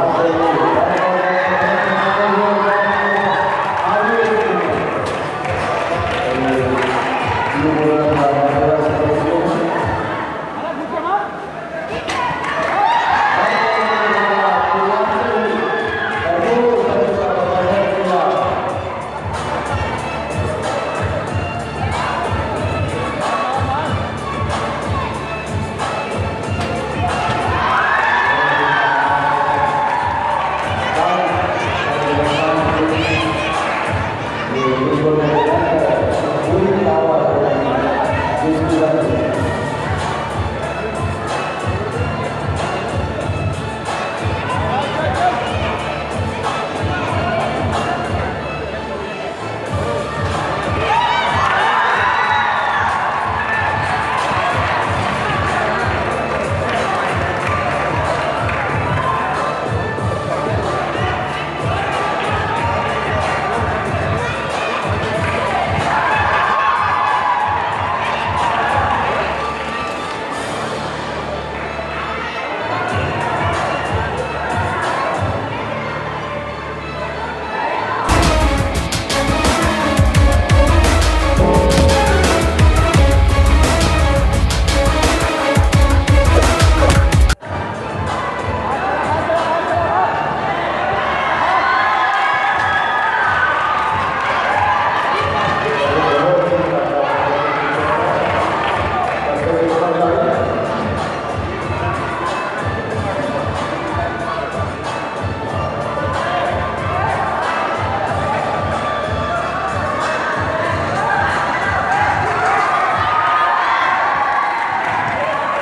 Thank you.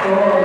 と、